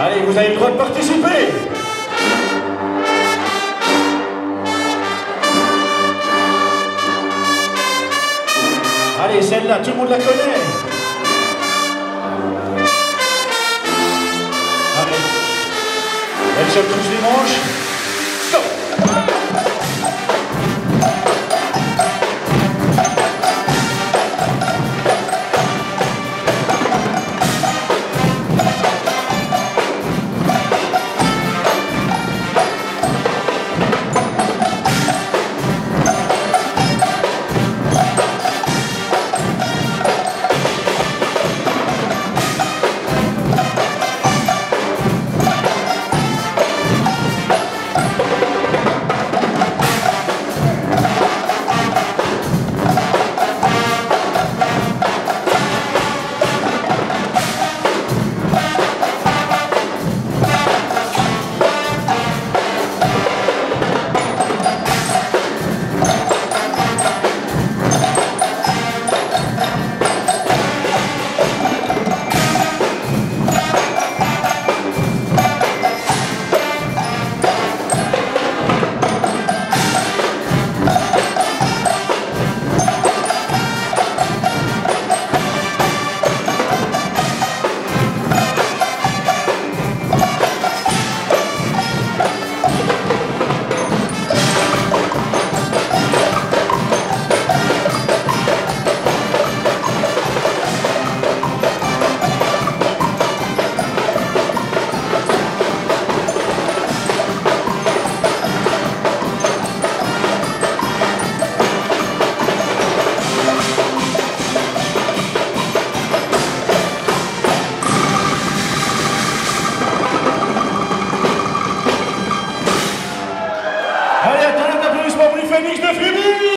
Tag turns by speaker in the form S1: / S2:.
S1: Allez, vous avez le droit de participer. Allez, celle-là, tout le monde la connaît. Allez. Elle se touche les manches. vamos de